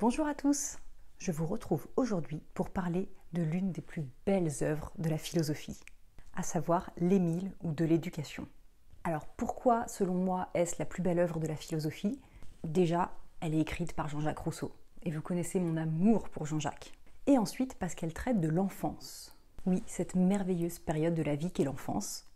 Bonjour à tous, je vous retrouve aujourd'hui pour parler de l'une des plus belles œuvres de la philosophie, à savoir l'Émile ou de l'éducation. Alors pourquoi, selon moi, est-ce la plus belle œuvre de la philosophie? Déjà, elle est écrite par Jean-Jacques Rousseau, et vous connaissez mon amour pour Jean-Jacques. Et ensuite parce qu'elle traite de l'enfance. Oui, cette merveilleuse période de la vie qu'est l'enfance.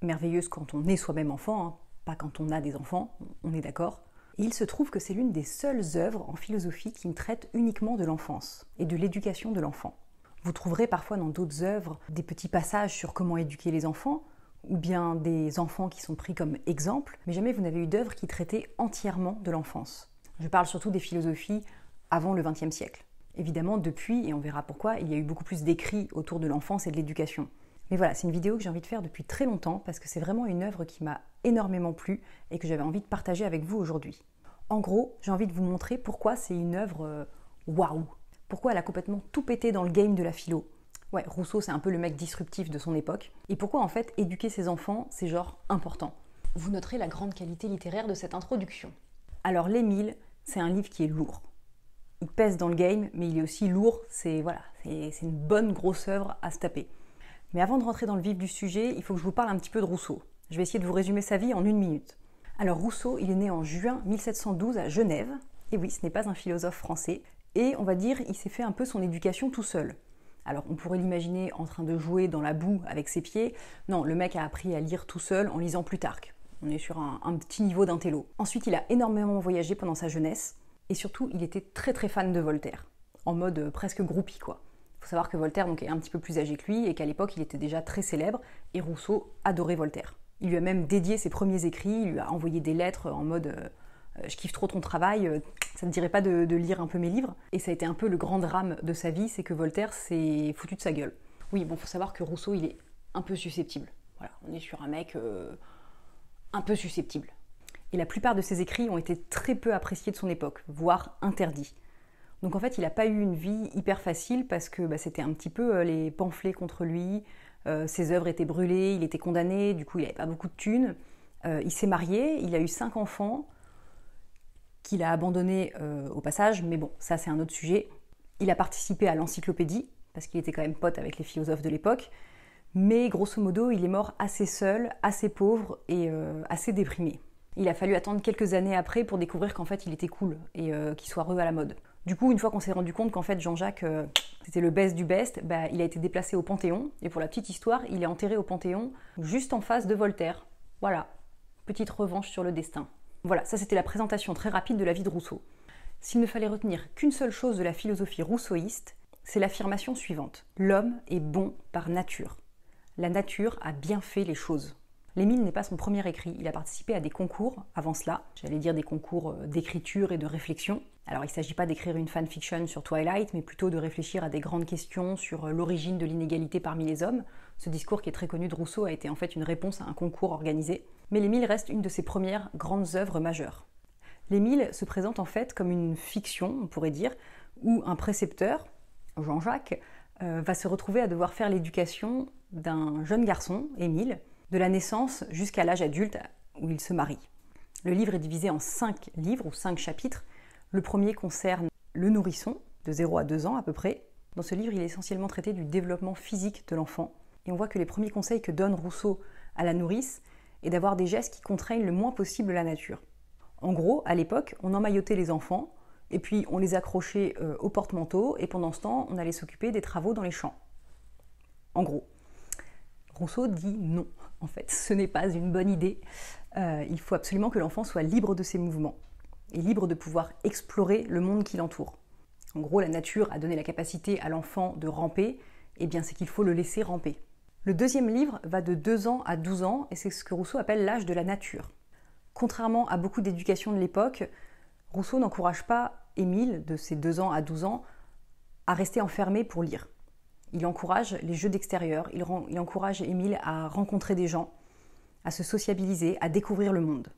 Merveilleuse quand on est soi-même enfant, hein, pas quand on a des enfants, on est d'accord. Et il se trouve que c'est l'une des seules œuvres en philosophie qui ne traite uniquement de l'enfance et de l'éducation de l'enfant. Vous trouverez parfois dans d'autres œuvres des petits passages sur comment éduquer les enfants, ou bien des enfants qui sont pris comme exemple, mais jamais vous n'avez eu d'œuvre qui traitait entièrement de l'enfance. Je parle surtout des philosophies avant le XXe siècle. Évidemment, depuis, et on verra pourquoi, il y a eu beaucoup plus d'écrits autour de l'enfance et de l'éducation. Mais voilà, c'est une vidéo que j'ai envie de faire depuis très longtemps parce que c'est vraiment une œuvre qui m'a énormément plu et que j'avais envie de partager avec vous aujourd'hui. En gros, j'ai envie de vous montrer pourquoi c'est une œuvre euh, waouh. Pourquoi elle a complètement tout pété dans le game de la philo. Ouais, Rousseau, c'est un peu le mec disruptif de son époque. Et pourquoi en fait éduquer ses enfants, c'est genre important. Vous noterez la grande qualité littéraire de cette introduction. Alors, L'Émile, c'est un livre qui est lourd. Il pèse dans le game, mais il est aussi lourd. C'est voilà, c'est une bonne grosse œuvre à se taper. Mais avant de rentrer dans le vif du sujet, il faut que je vous parle un petit peu de Rousseau. Je vais essayer de vous résumer sa vie en une minute. Alors Rousseau, il est né en juin 1712 à Genève. Et oui, ce n'est pas un philosophe français. Et on va dire, il s'est fait un peu son éducation tout seul. Alors on pourrait l'imaginer en train de jouer dans la boue avec ses pieds. Non, le mec a appris à lire tout seul en lisant Plutarque. On est sur un, petit niveau d'intello. Ensuite, il a énormément voyagé pendant sa jeunesse. Et surtout, il était très très fan de Voltaire. En mode euh, presque groupie, quoi. Faut savoir que Voltaire donc, est un petit peu plus âgé que lui et qu'à l'époque, il était déjà très célèbre. Et Rousseau adorait Voltaire. Il lui a même dédié ses premiers écrits, il lui a envoyé des lettres en mode euh, euh, je kiffe trop ton travail, euh, ça ne dirait pas de, lire un peu mes livres. Et ça a été un peu le grand drame de sa vie, c'est que Voltaire s'est foutu de sa gueule. Oui, bon, faut savoir que Rousseau, il est un peu susceptible. Voilà, on est sur un mec un peu susceptible. Et la plupart de ses écrits ont été très peu appréciés de son époque, voire interdits. Donc en fait, il n'a pas eu une vie hyper facile parce que bah, c'était un petit peu les pamphlets contre lui, euh, ses œuvres étaient brûlées, il était condamné, du coup il n'avait pas beaucoup de thunes. Euh, il s'est marié, il a eu cinq enfants qu'il a abandonnés euh, au passage, mais bon, ça c'est un autre sujet. Il a participé à l'encyclopédie, parce qu'il était quand même pote avec les philosophes de l'époque, mais grosso modo il est mort assez seul, assez pauvre et assez déprimé. Il a fallu attendre quelques années après pour découvrir qu'en fait il était cool et qu'il soit re à la mode. Du coup, une fois qu'on s'est rendu compte qu'en fait Jean-Jacques euh, c'était le best du best, bah, il a été déplacé au Panthéon. Et pour la petite histoire, il est enterré au Panthéon juste en face de Voltaire. Voilà, petite revanche sur le destin. Voilà, ça c'était la présentation très rapide de la vie de Rousseau. S'il ne fallait retenir qu'une seule chose de la philosophie rousseauiste, c'est l'affirmation suivante. L'homme est bon par nature. La nature a bien fait les choses. L'Émile n'est pas son premier écrit, il a participé à des concours avant cela, j'allais dire des concours euh, d'écriture et de réflexion. Alors il ne s'agit pas d'écrire une fanfiction sur Twilight, mais plutôt de réfléchir à des grandes questions sur euh, l'origine de l'inégalité parmi les hommes. Ce discours qui est très connu de Rousseau a été en fait une réponse à un concours organisé. Mais l'Émile reste une de ses premières grandes œuvres majeures. L'Émile se présente en fait comme une fiction, on pourrait dire, où un précepteur, Jean-Jacques, euh, va se retrouver à devoir faire l'éducation d'un jeune garçon, Émile, de la naissance jusqu'à l'âge adulte où il se marie. Le livre est divisé en cinq livres ou cinq chapitres. Le premier concerne le nourrisson, de 0 à 2 ans à peu près. Dans ce livre, il est essentiellement traité du développement physique de l'enfant. Et on voit que les premiers conseils que donne Rousseau à la nourrice est d'avoir des gestes qui contraignent le moins possible la nature. En gros, à l'époque, on emmaillotait les enfants, et puis on les accrochait euh, au porte-manteau, et pendant ce temps, on allait s'occuper des travaux dans les champs. En gros. Rousseau dit non, en fait, ce n'est pas une bonne idée. Euh, il faut absolument que l'enfant soit libre de ses mouvements et libre de pouvoir explorer le monde qui l'entoure. En gros, la nature a donné la capacité à l'enfant de ramper, et eh bien c'est qu'il faut le laisser ramper. Le deuxième livre va de 2 ans à 12 ans, et c'est ce que Rousseau appelle l'âge de la nature. Contrairement à beaucoup d'éducation de l'époque, Rousseau n'encourage pas Émile, de ses 2 ans à 12 ans, à rester enfermé pour lire il encourage les jeux d'extérieur, il, encourage Émile à rencontrer des gens, à se sociabiliser, à découvrir le monde.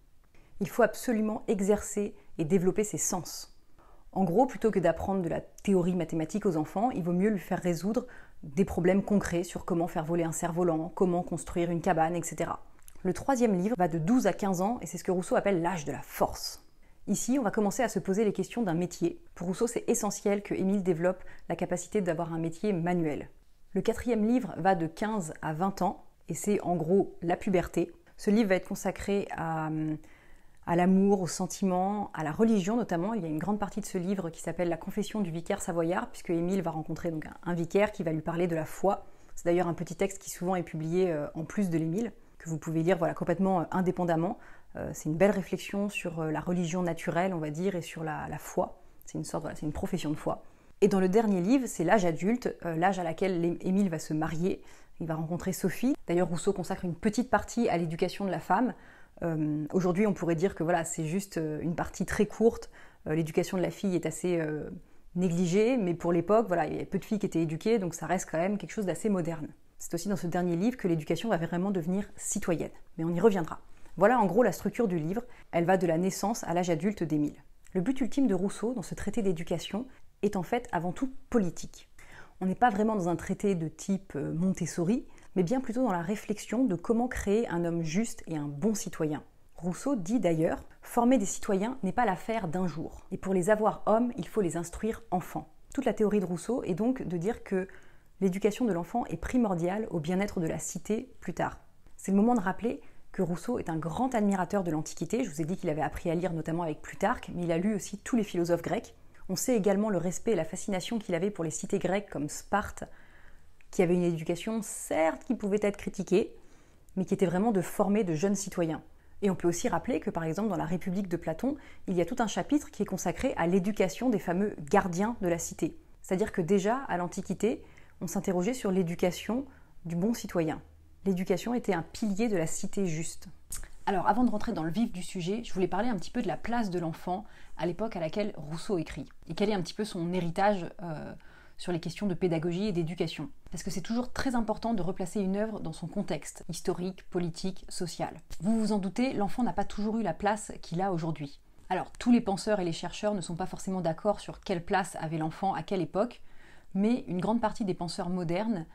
Il faut absolument exercer et développer ses sens. En gros, plutôt que d'apprendre de la théorie mathématique aux enfants, il vaut mieux lui faire résoudre des problèmes concrets sur comment faire voler un cerf-volant, comment construire une cabane, etc. Le troisième livre va de 12 à 15 ans et c'est ce que Rousseau appelle l'âge de la force. Ici, on va commencer à se poser les questions d'un métier. Pour Rousseau, c'est essentiel que Émile développe la capacité d'avoir un métier manuel. Le quatrième livre va de 15 à 20 ans, et c'est en gros la puberté. Ce livre va être consacré à, l'amour, aux sentiments, à la religion notamment. Il y a une grande partie de ce livre qui s'appelle La confession du vicaire savoyard, puisque Émile va rencontrer un, vicaire qui va lui parler de la foi. C'est d'ailleurs un petit texte qui souvent est publié euh, en plus de l'Émile, que vous pouvez lire voilà, complètement euh, indépendamment. Euh, c'est une belle réflexion sur la religion naturelle, on va dire, et sur la, foi. C'est une sorte, c'est une profession de foi. Et dans le dernier livre, c'est l'âge adulte, l'âge à laquelle Émile va se marier. Il va rencontrer Sophie. D'ailleurs, Rousseau consacre une petite partie à l'éducation de la femme. Aujourd'hui, on pourrait dire que voilà, c'est juste une partie très courte. l'éducation de la fille est assez négligée, mais pour l'époque, voilà, il y a peu de filles qui étaient éduquées, donc ça reste quand même quelque chose d'assez moderne. C'est aussi dans ce dernier livre que l'éducation va vraiment devenir citoyenne, mais on y reviendra. Voilà en gros la structure du livre, elle va de la naissance à l'âge adulte d'Émile. Le but ultime de Rousseau dans ce traité d'éducation est en fait avant tout politique. On n'est pas vraiment dans un traité de type euh, Montessori, mais bien plutôt dans la réflexion de comment créer un homme juste et un bon citoyen. Rousseau dit d'ailleurs Former des citoyens n'est pas l'affaire d'un jour, et pour les avoir hommes, il faut les instruire enfants. Toute la théorie de Rousseau est donc de dire que l'éducation de l'enfant est primordiale au bien-être de la cité plus tard. C'est le moment de rappeler que Rousseau est un grand admirateur de l'Antiquité. Je vous ai dit qu'il avait appris à lire notamment avec Plutarque, mais il a lu aussi tous les philosophes grecs. On sait également le respect et la fascination qu'il avait pour les cités grecques comme Sparte, qui avait une éducation certes qui pouvait être critiquée, mais qui était vraiment de former de jeunes citoyens. Et on peut aussi rappeler que par exemple dans la République de Platon, il y a tout un chapitre qui est consacré à l'éducation des fameux gardiens de la cité. C'est-à-dire que déjà à l'Antiquité, on s'interrogeait sur l'éducation du bon citoyen. L'éducation était un pilier de la cité juste. Alors avant de rentrer dans le vif du sujet, je voulais parler un petit peu de la place de l'enfant à l'époque à laquelle Rousseau écrit, et quel est un petit peu son héritage euh, sur les questions de pédagogie et d'éducation. Parce que c'est toujours très important de replacer une œuvre dans son contexte historique, politique, social. Vous vous en doutez, l'enfant n'a pas toujours eu la place qu'il a aujourd'hui. Alors, tous les penseurs et les chercheurs ne sont pas forcément d'accord sur quelle place avait l'enfant à quelle époque, mais une grande partie des penseurs modernes,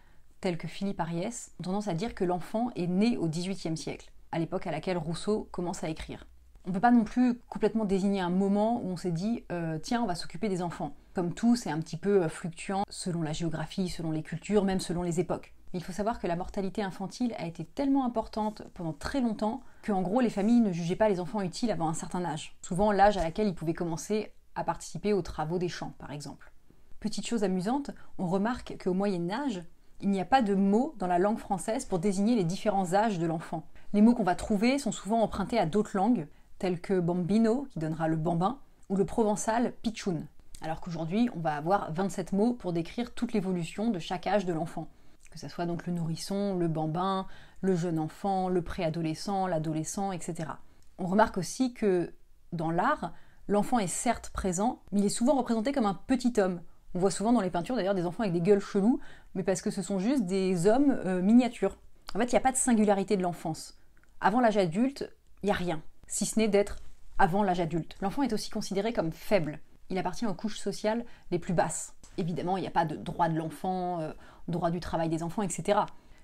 tels que Philippe Ariès, ont tendance à dire que l'enfant est né au XVIIIe siècle, à l'époque à laquelle Rousseau commence à écrire. On ne peut pas non plus complètement désigner un moment où on s'est dit euh, tiens, on va s'occuper des enfants. Comme tout, c'est un petit peu euh, fluctuant selon la géographie, selon les cultures, même selon les époques. Il faut savoir que la mortalité infantile a été tellement importante pendant très longtemps qu'en gros les familles ne jugeaient pas les enfants utiles avant un certain âge. Souvent l'âge à laquelle ils pouvaient commencer à participer aux travaux des champs, par exemple. Petite chose amusante, on remarque qu'au Moyen Âge, il n'y a pas de mots dans la langue française pour désigner les différents âges de l'enfant. Les mots qu'on va trouver sont souvent empruntés à d'autres langues, tels que bambino, qui donnera le bambin, ou le provençal pichoun. Alors qu'aujourd'hui, on va avoir 27 mots pour décrire toute l'évolution de chaque âge de l'enfant. Que ce soit donc le nourrisson, le bambin, le jeune enfant, le préadolescent, l'adolescent, etc. On remarque aussi que dans l'art, l'enfant est certes présent, mais il est souvent représenté comme un petit homme. On voit souvent dans les peintures d'ailleurs des enfants avec des gueules cheloues, mais parce que ce sont juste des hommes euh, miniatures. En fait, il n'y a pas de singularité de l'enfance. Avant l'âge adulte, il n'y a rien si ce n'est d'être avant l'âge adulte. L'enfant est aussi considéré comme faible. Il appartient aux couches sociales les plus basses. Évidemment, il n'y a pas de droit de l'enfant, euh, droit du travail des enfants, etc.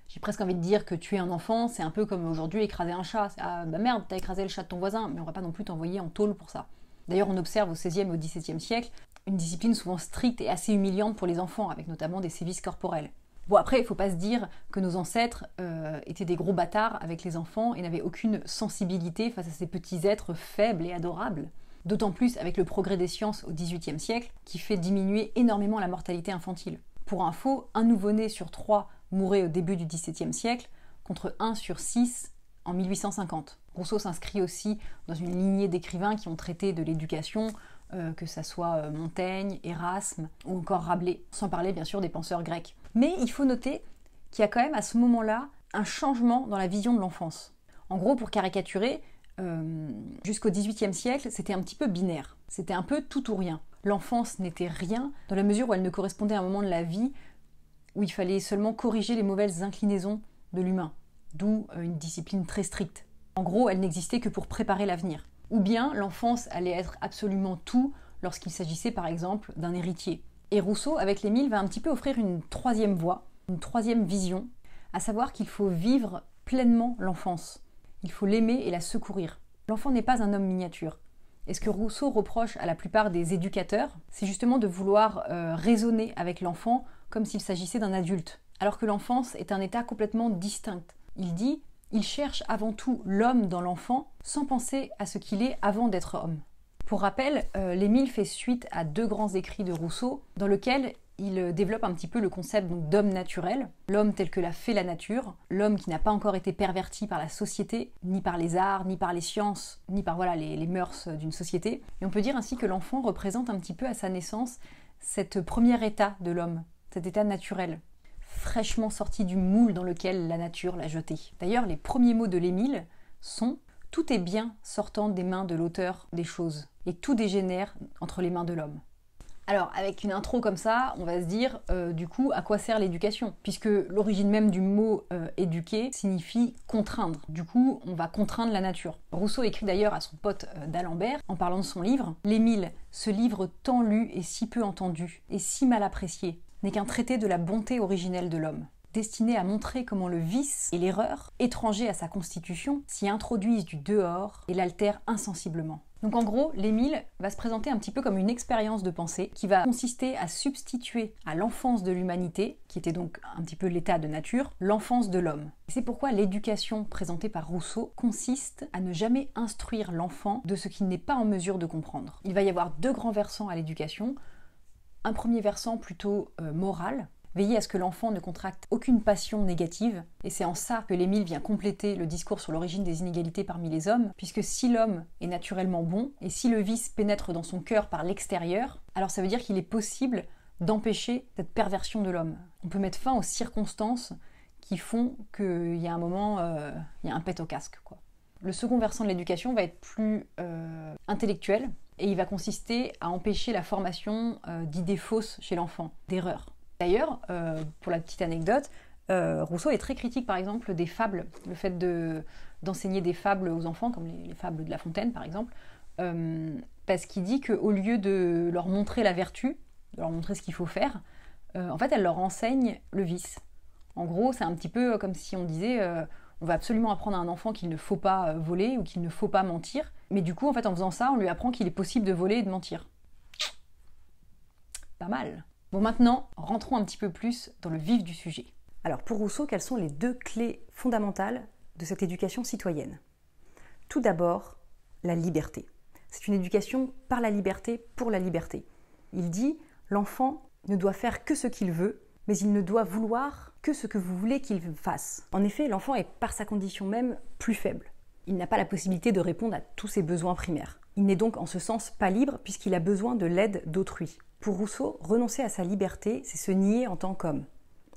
J'ai presque envie de dire que tuer un enfant, c'est un peu comme aujourd'hui écraser un chat. Ah bah merde, t'as écrasé le chat de ton voisin, mais on va pas non plus t'envoyer en tôle pour ça. D'ailleurs, on observe au XVIe et au XVIIe siècle une discipline souvent stricte et assez humiliante pour les enfants, avec notamment des sévices corporels. Bon, après, il faut pas se dire que nos ancêtres euh, étaient des gros bâtards avec les enfants et n'avaient aucune sensibilité face à ces petits êtres faibles et adorables. D'autant plus avec le progrès des sciences au XVIIIe siècle, qui fait diminuer énormément la mortalité infantile. Pour info, un nouveau-né sur trois mourait au début du XVIIe siècle, contre 1 sur 6 en 1850. Rousseau s'inscrit aussi dans une lignée d'écrivains qui ont traité de l'éducation, euh, que ce soit euh, Montaigne, Erasme ou encore Rabelais, sans parler bien sûr des penseurs grecs. Mais il faut noter qu'il y a quand même à ce moment-là un changement dans la vision de l'enfance. En gros, pour caricaturer, euh, jusqu'au XVIIIe siècle, c'était un petit peu binaire. C'était un peu tout ou rien. L'enfance n'était rien dans la mesure où elle ne correspondait à un moment de la vie où il fallait seulement corriger les mauvaises inclinaisons de l'humain, d'où une discipline très stricte. En gros, elle n'existait que pour préparer l'avenir. Ou bien l'enfance allait être absolument tout lorsqu'il s'agissait par exemple d'un héritier. Et Rousseau, avec l'Émile, va un petit peu offrir une troisième voie, une troisième vision, à savoir qu'il faut vivre pleinement l'enfance. Il faut l'aimer et la secourir. L'enfant n'est pas un homme miniature. Et ce que Rousseau reproche à la plupart des éducateurs, c'est justement de vouloir euh, raisonner avec l'enfant comme s'il s'agissait d'un adulte, alors que l'enfance est un état complètement distinct. Il dit il cherche avant tout l'homme dans l'enfant sans penser à ce qu'il est avant d'être homme. Pour rappel, euh, l'Émile fait suite à deux grands écrits de Rousseau dans lesquels il développe un petit peu le concept d'homme naturel, l'homme tel que l'a fait la nature, l'homme qui n'a pas encore été perverti par la société, ni par les arts, ni par les sciences, ni par voilà les, les mœurs d'une société. Et on peut dire ainsi que l'enfant représente un petit peu à sa naissance cet premier état de l'homme, cet état naturel, fraîchement sorti du moule dans lequel la nature l'a jeté. D'ailleurs, les premiers mots de l'Émile sont Tout est bien sortant des mains de l'auteur des choses, et tout dégénère entre les mains de l'homme. Alors, avec une intro comme ça, on va se dire, euh, du coup, à quoi sert l'éducation? Puisque l'origine même du mot euh, éduquer signifie contraindre. Du coup, on va contraindre la nature. Rousseau écrit d'ailleurs à son pote euh, d'Alembert, en parlant de son livre, L'Émile, ce livre tant lu et si peu entendu, et si mal apprécié, n'est qu'un traité de la bonté originelle de l'homme destiné à montrer comment le vice et l'erreur, étrangers à sa constitution, s'y introduisent du dehors et l'altèrent insensiblement. Donc en gros, l'Émile va se présenter un petit peu comme une expérience de pensée qui va consister à substituer à l'enfance de l'humanité, qui était donc un petit peu l'état de nature, l'enfance de l'homme. C'est pourquoi l'éducation présentée par Rousseau consiste à ne jamais instruire l'enfant de ce qu'il n'est pas en mesure de comprendre. Il va y avoir deux grands versants à l'éducation. Un premier versant plutôt euh, moral, Veiller à ce que l'enfant ne contracte aucune passion négative, et c'est en ça que l'Émile vient compléter le discours sur l'origine des inégalités parmi les hommes, puisque si l'homme est naturellement bon, et si le vice pénètre dans son cœur par l'extérieur, alors ça veut dire qu'il est possible d'empêcher cette perversion de l'homme. On peut mettre fin aux circonstances qui font qu'il y a un moment, euh, il y a un pet au casque. Le second versant de l'éducation va être plus euh, intellectuel, et il va consister à empêcher la formation euh, d'idées fausses chez l'enfant, d'erreurs. D'ailleurs, euh, pour la petite anecdote, Rousseau est très critique par exemple des fables, le fait d'enseigner des fables aux enfants, comme les, fables de La Fontaine par exemple, parce qu'il dit qu'au lieu de leur montrer la vertu, de leur montrer ce qu'il faut faire, en fait elle leur enseigne le vice. En gros, c'est un petit peu comme si on disait on va absolument apprendre à un enfant qu'il ne faut pas voler ou qu'il ne faut pas mentir, mais du coup en fait en faisant ça, on lui apprend qu'il est possible de voler et de mentir. Pas mal. Bon, maintenant, rentrons un petit peu plus dans le vif du sujet. Alors, pour Rousseau, quelles sont les deux clés fondamentales de cette éducation citoyenne? Tout d'abord, la liberté. C'est une éducation par la liberté, pour la liberté. Il dit l'enfant ne doit faire que ce qu'il veut, mais il ne doit vouloir que ce que vous voulez qu'il fasse. En effet, l'enfant est par sa condition même plus faible. Il n'a pas la possibilité de répondre à tous ses besoins primaires. Il n'est donc en ce sens pas libre puisqu'il a besoin de l'aide d'autrui. Pour Rousseau, renoncer à sa liberté, c'est se nier en tant qu'homme,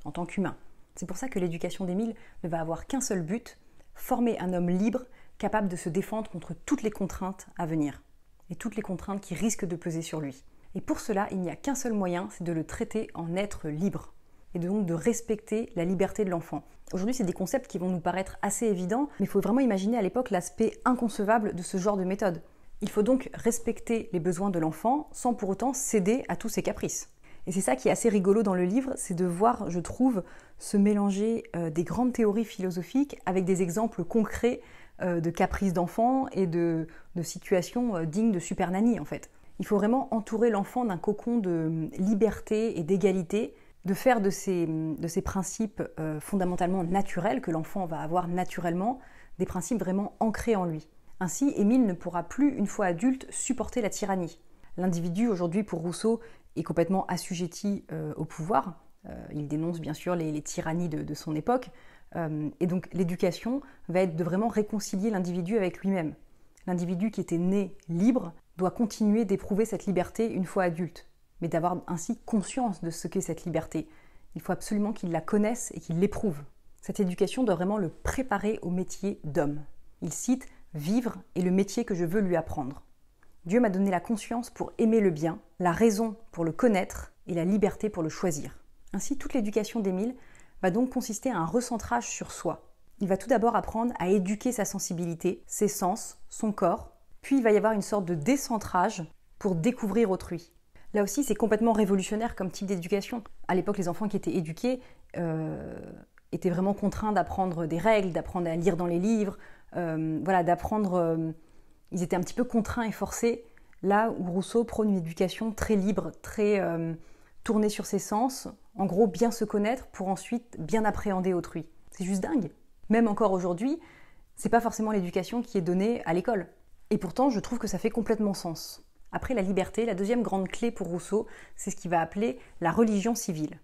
en tant qu'humain. C'est pour ça que l'éducation d'Émile ne va avoir qu'un seul but, former un homme libre, capable de se défendre contre toutes les contraintes à venir, et toutes les contraintes qui risquent de peser sur lui. Et pour cela, il n'y a qu'un seul moyen, c'est de le traiter en être libre, et donc de respecter la liberté de l'enfant. Aujourd'hui, c'est des concepts qui vont nous paraître assez évidents, mais il faut vraiment imaginer à l'époque l'aspect inconcevable de ce genre de méthode. Il faut donc respecter les besoins de l'enfant sans pour autant céder à tous ses caprices. Et c'est ça qui est assez rigolo dans le livre, c'est de voir, je trouve, se mélanger euh, des grandes théories philosophiques avec des exemples concrets euh, de caprices d'enfants et de, situations euh, dignes de super nanny en fait. Il faut vraiment entourer l'enfant d'un cocon de liberté et d'égalité, de faire de ces, de ces principes fondamentalement naturels que l'enfant va avoir naturellement, des principes vraiment ancrés en lui. Ainsi, Émile ne pourra plus, une fois adulte, supporter la tyrannie. L'individu, aujourd'hui, pour Rousseau, est complètement assujetti euh, au pouvoir. Euh, il dénonce bien sûr les, tyrannies de, son époque. Euh, et donc l'éducation va être de vraiment réconcilier l'individu avec lui-même. L'individu qui était né libre doit continuer d'éprouver cette liberté une fois adulte, mais d'avoir ainsi conscience de ce qu'est cette liberté. Il faut absolument qu'il la connaisse et qu'il l'éprouve. Cette éducation doit vraiment le préparer au métier d'homme. Il cite Vivre est le métier que je veux lui apprendre. Dieu m'a donné la conscience pour aimer le bien, la raison pour le connaître et la liberté pour le choisir. Ainsi, toute l'éducation d'Émile va donc consister à un recentrage sur soi. Il va tout d'abord apprendre à éduquer sa sensibilité, ses sens, son corps, puis il va y avoir une sorte de décentrage pour découvrir autrui. Là aussi, c'est complètement révolutionnaire comme type d'éducation. À l'époque, les enfants qui étaient éduqués euh, étaient vraiment contraints d'apprendre des règles, d'apprendre à lire dans les livres, euh, voilà, d'apprendre euh, ils étaient un petit peu contraints et forcés, là où Rousseau prône une éducation très libre, très tournée sur ses sens, en gros bien se connaître pour ensuite bien appréhender autrui. C'est juste dingue. Même encore aujourd'hui, c'est pas forcément l'éducation qui est donnée à l'école. Et pourtant, je trouve que ça fait complètement sens. Après la liberté, la deuxième grande clé pour Rousseau, c'est ce qu'il va appeler la religion civile.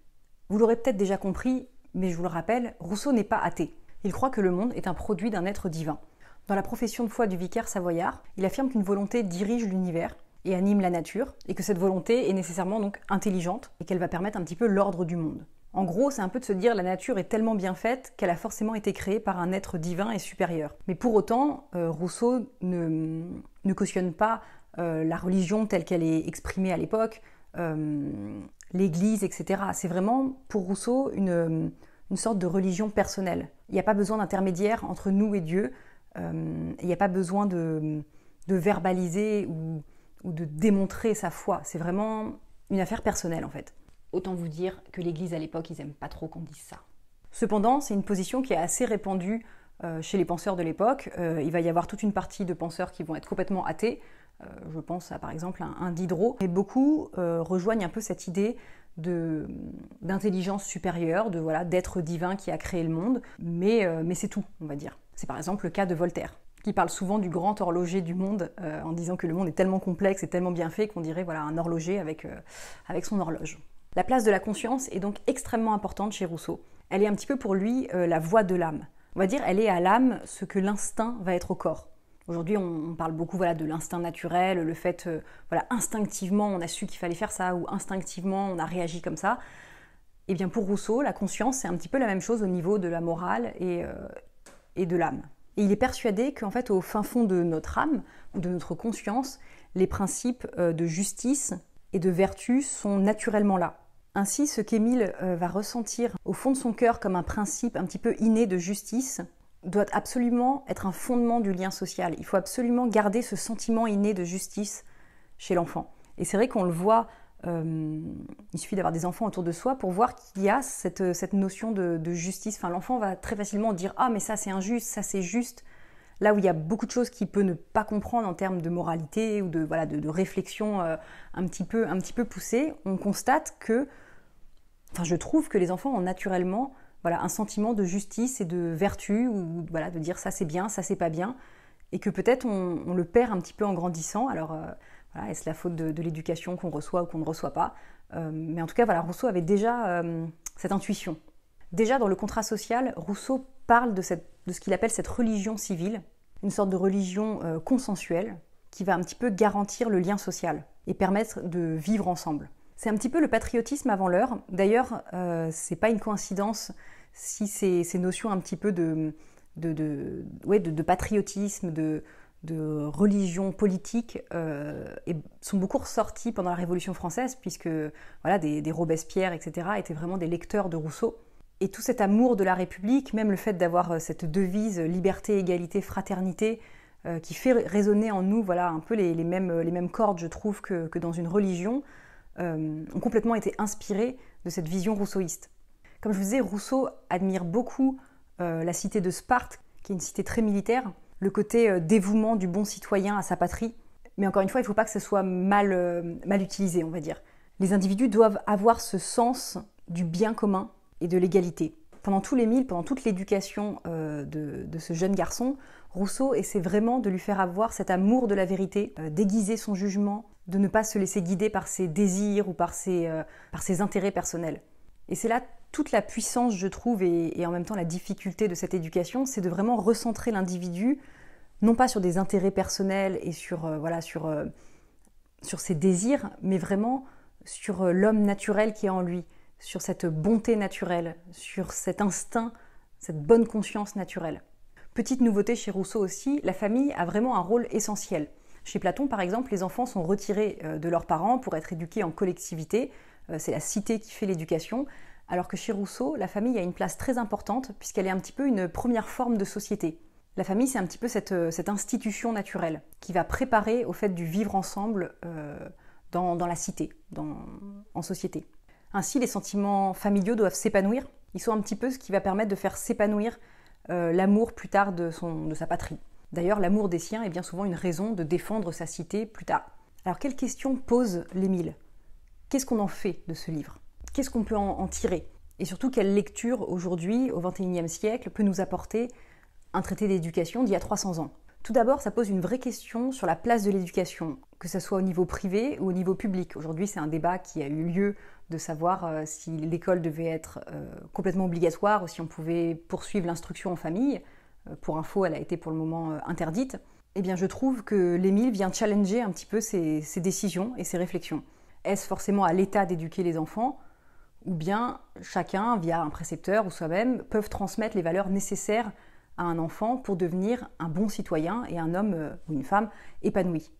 Vous l'aurez peut-être déjà compris, mais je vous le rappelle, Rousseau n'est pas athée. Il croit que le monde est un produit d'un être divin. Dans la profession de foi du vicaire savoyard, il affirme qu'une volonté dirige l'univers et anime la nature, et que cette volonté est nécessairement donc intelligente et qu'elle va permettre un petit peu l'ordre du monde. En gros, c'est un peu de se dire la nature est tellement bien faite qu'elle a forcément été créée par un être divin et supérieur. Mais pour autant, euh, Rousseau ne, ne, cautionne pas la religion telle qu'elle est exprimée à l'époque, euh, l'Église, etc. C'est vraiment pour Rousseau une, une, sorte de religion personnelle. Il n'y a pas besoin d'intermédiaire entre nous et Dieu. il n'y a pas besoin de, de verbaliser ou, ou de démontrer sa foi. C'est vraiment une affaire personnelle en fait. Autant vous dire que l'Église à l'époque, ils n'aiment pas trop qu'on dise ça. Cependant, c'est une position qui est assez répandue euh, chez les penseurs de l'époque. Euh, il va y avoir toute une partie de penseurs qui vont être complètement athées. Euh, je pense à par exemple un, un Diderot. Et beaucoup rejoignent un peu cette idée d'intelligence supérieure, de voilà, d'être divin qui a créé le monde. Mais, mais c'est tout, on va dire. C'est par exemple le cas de Voltaire qui parle souvent du grand horloger du monde en disant que le monde est tellement complexe et tellement bien fait qu'on dirait voilà un horloger avec, avec son horloge. La place de la conscience est donc extrêmement importante chez Rousseau. Elle est un petit peu pour lui euh, la voix de l'âme. On va dire, elle est à l'âme ce que l'instinct va être au corps. Aujourd'hui, on, parle beaucoup voilà, de l'instinct naturel, le fait, euh, voilà, instinctivement, on a su qu'il fallait faire ça, ou instinctivement, on a réagi comme ça. Et eh bien pour Rousseau, la conscience, c'est un petit peu la même chose au niveau de la morale et, euh, et de l'âme. Et il est persuadé qu'en fait, au fin fond de notre âme, ou de notre conscience, les principes de justice, et de vertu sont naturellement là. Ainsi, ce qu'Émile euh, va ressentir au fond de son cœur comme un principe un petit peu inné de justice doit absolument être un fondement du lien social. Il faut absolument garder ce sentiment inné de justice chez l'enfant. Et c'est vrai qu'on le voit, euh, il suffit d'avoir des enfants autour de soi pour voir qu'il y a cette, notion de, de justice. Enfin, l'enfant va très facilement dire Ah, mais ça c'est injuste, ça c'est juste là où il y a beaucoup de choses qu'il peut ne pas comprendre en termes de moralité ou de, voilà, de, réflexion euh, un, petit peu, un petit peu poussée, on constate que, enfin je trouve que les enfants ont naturellement voilà, un sentiment de justice et de vertu, ou voilà, de dire ça c'est bien, ça c'est pas bien, et que peut-être on, le perd un petit peu en grandissant. Alors, euh, voilà, est-ce la faute de, l'éducation qu'on reçoit ou qu'on ne reçoit pas? Euh, Mais en tout cas, voilà, Rousseau avait déjà cette intuition. Déjà dans le contrat social, Rousseau parle de, ce qu'il appelle cette religion civile, une sorte de religion euh, consensuelle qui va un petit peu garantir le lien social et permettre de vivre ensemble. C'est un petit peu le patriotisme avant l'heure. D'ailleurs, euh, c'est pas une coïncidence si ces, notions un petit peu de, ouais, de, patriotisme, de, religion politique euh, sont beaucoup ressorties pendant la Révolution française, puisque voilà, des, Robespierre, etc., étaient vraiment des lecteurs de Rousseau. Et tout cet amour de la République, même le fait d'avoir euh, cette devise liberté, égalité, fraternité, qui fait résonner en nous voilà, un peu les mêmes cordes, je trouve, que, dans une religion, ont complètement été inspirés de cette vision rousseauiste. Comme je vous disais, Rousseau admire beaucoup la cité de Sparte, qui est une cité très militaire, le côté dévouement du bon citoyen à sa patrie. Mais encore une fois, il ne faut pas que ce soit mal, utilisé, on va dire. Les individus doivent avoir ce sens du bien commun et de l'égalité. Pendant tous les mille, pendant toute l'éducation euh, de, ce jeune garçon, Rousseau essaie vraiment de lui faire avoir cet amour de la vérité, euh, d'aiguiser son jugement, de ne pas se laisser guider par ses désirs ou par ses, euh, par ses intérêts personnels. Et c'est là toute la puissance, je trouve, et, en même temps la difficulté de cette éducation, c'est de vraiment recentrer l'individu, non pas sur des intérêts personnels et sur, voilà, sur, sur ses désirs, mais vraiment sur l'homme naturel qui est en lui sur cette bonté naturelle, sur cet instinct, cette bonne conscience naturelle. Petite nouveauté chez Rousseau aussi, la famille a vraiment un rôle essentiel. Chez Platon, par exemple, les enfants sont retirés euh, de leurs parents pour être éduqués en collectivité. Euh, c'est la cité qui fait l'éducation. Alors que chez Rousseau, la famille a une place très importante puisqu'elle est un petit peu une première forme de société. La famille, c'est un petit peu cette, euh, institution naturelle qui va préparer au fait du vivre ensemble dans, la cité, en société. Ainsi, les sentiments familiaux doivent s'épanouir. Ils sont un petit peu ce qui va permettre de faire s'épanouir euh, l'amour plus tard de, son, de sa patrie. D'ailleurs, l'amour des siens est bien souvent une raison de défendre sa cité plus tard. Alors, quelle question pose l'Émile? Qu'est-ce qu'on en fait de ce livre? Qu'est-ce qu'on peut en, tirer? Et surtout, quelle lecture aujourd'hui, au XXIe siècle, peut nous apporter un traité d'éducation d'il y a 300 ans? Tout d'abord, ça pose une vraie question sur la place de l'éducation, que ce soit au niveau privé ou au niveau public. Aujourd'hui, c'est un débat qui a eu lieu de savoir euh, si l'école devait être euh, complètement obligatoire ou si on pouvait poursuivre l'instruction en famille. Euh, pour info, elle a été pour le moment interdite. Eh bien, je trouve que l'Émile vient challenger un petit peu ses, ses décisions et ses réflexions. Est-ce forcément à l'État d'éduquer les enfants ou bien chacun, via un précepteur ou soi-même, peuvent transmettre les valeurs nécessaires à un enfant pour devenir un bon citoyen et un homme ou une femme épanoui.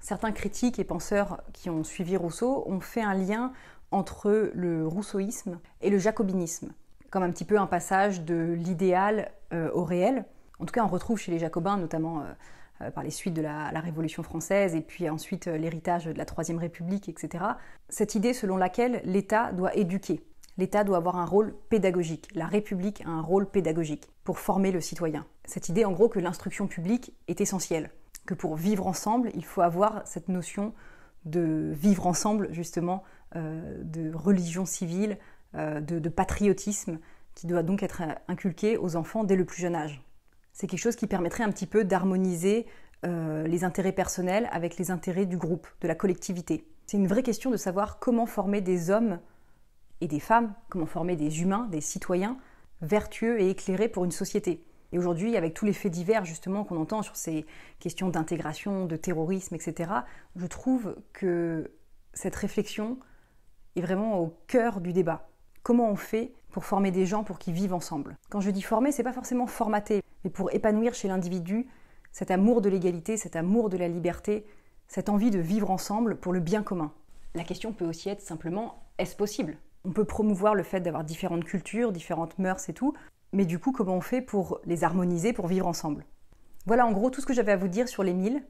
Certains critiques et penseurs qui ont suivi Rousseau ont fait un lien entre le rousseauisme et le jacobinisme, comme un petit peu un passage de l'idéal euh, au réel. En tout cas, on retrouve chez les jacobins, notamment euh, euh, par les suites de la, Révolution française et puis ensuite l'héritage de la Troisième République, etc., cette idée selon laquelle l'État doit éduquer. L'État doit avoir un rôle pédagogique. La République a un rôle pédagogique pour former le citoyen. Cette idée, en gros, que l'instruction publique est essentielle, que pour vivre ensemble, il faut avoir cette notion de vivre ensemble, justement, euh, de religion civile, euh, de, patriotisme, qui doit donc être inculqué aux enfants dès le plus jeune âge. C'est quelque chose qui permettrait un petit peu d'harmoniser euh, les intérêts personnels avec les intérêts du groupe, de la collectivité. C'est une vraie question de savoir comment former des hommes et des femmes, comment former des humains, des citoyens vertueux et éclairés pour une société. Et aujourd'hui, avec tous les faits divers justement qu'on entend sur ces questions d'intégration, de terrorisme, etc., je trouve que cette réflexion est vraiment au cœur du débat. Comment on fait pour former des gens pour qu'ils vivent ensemble? Quand je dis former, c'est pas forcément formater, mais pour épanouir chez l'individu cet amour de l'égalité, cet amour de la liberté, cette envie de vivre ensemble pour le bien commun. La question peut aussi être simplement est-ce possible? On peut promouvoir le fait d'avoir différentes cultures, différentes mœurs et tout, mais du coup, comment on fait pour les harmoniser, pour vivre ensemble? Voilà en gros tout ce que j'avais à vous dire sur les mille.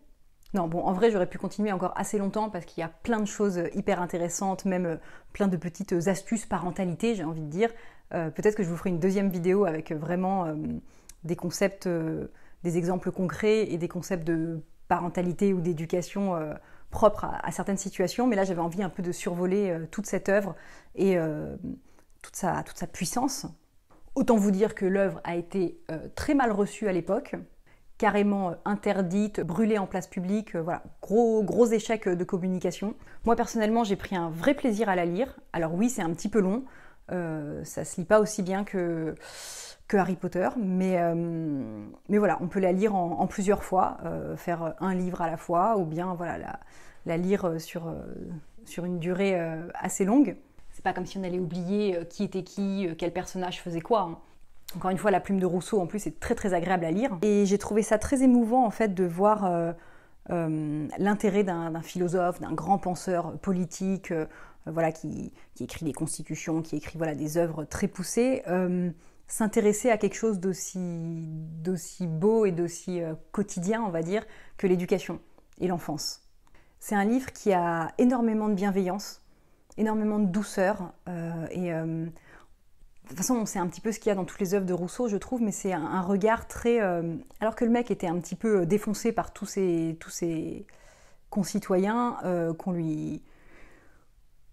Non, bon, en vrai, j'aurais pu continuer encore assez longtemps parce qu'il y a plein de choses hyper intéressantes, même euh, plein de petites astuces parentalité, j'ai envie de dire. Euh, peut-être que je vous ferai une deuxième vidéo avec vraiment euh, des concepts, des exemples concrets et des concepts de parentalité ou d'éducation propres à, certaines situations. Mais là, j'avais envie un peu de survoler toute cette œuvre et toute sa, toute sa puissance. Autant vous dire que l'œuvre a été très mal reçue à l'époque carrément euh, interdite, brûlée en place publique, euh, voilà, gros, gros échec euh, de communication. Moi personnellement j'ai pris un vrai plaisir à la lire. Alors oui c'est un petit peu long, ça se lit pas aussi bien que, Harry Potter, mais, mais voilà, on peut la lire en, plusieurs fois, faire un livre à la fois, ou bien voilà, la, lire sur, sur une durée assez longue. C'est pas comme si on allait oublier qui était qui, quel personnage faisait quoi. Hein. Encore une fois, la plume de Rousseau, en plus, est très très agréable à lire. Et j'ai trouvé ça très émouvant, en fait, de voir euh, euh, l'intérêt d'un philosophe, d'un grand penseur politique, euh, voilà, qui, écrit des constitutions, qui écrit voilà, des œuvres très poussées, s'intéresser à quelque chose d'aussi beau et d'aussi quotidien, on va dire, que l'éducation et l'enfance. C'est un livre qui a énormément de bienveillance, énormément de douceur, et de toute façon, c'est un petit peu ce qu'il y a dans toutes les œuvres de Rousseau, je trouve, mais c'est un, regard très. Euh, alors que le mec était un petit peu euh, défoncé par tous ses, tous ses concitoyens, euh, qu'on lui,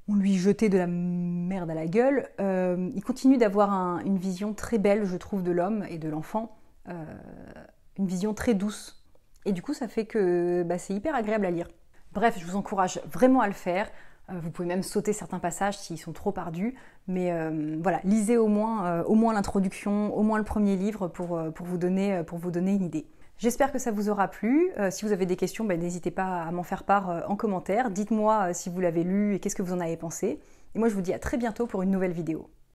on lui jetait de la merde à la gueule, il continue d'avoir une vision très belle, je trouve, de l'homme et de l'enfant, une vision très douce. Et du coup, ça fait que bah, c'est hyper agréable à lire. Bref, je vous encourage vraiment à le faire. Euh, vous pouvez même sauter certains passages s'ils sont trop ardus. Mais euh, voilà, lisez au moins, euh, l'introduction, au moins le premier livre pour vous donner une idée. J'espère que ça vous aura plu. si vous avez des questions, ben, n'hésitez pas à m'en faire part en commentaire. Dites-moi si vous l'avez lu et qu'est-ce que vous en avez pensé. Et moi, je vous dis à très bientôt pour une nouvelle vidéo.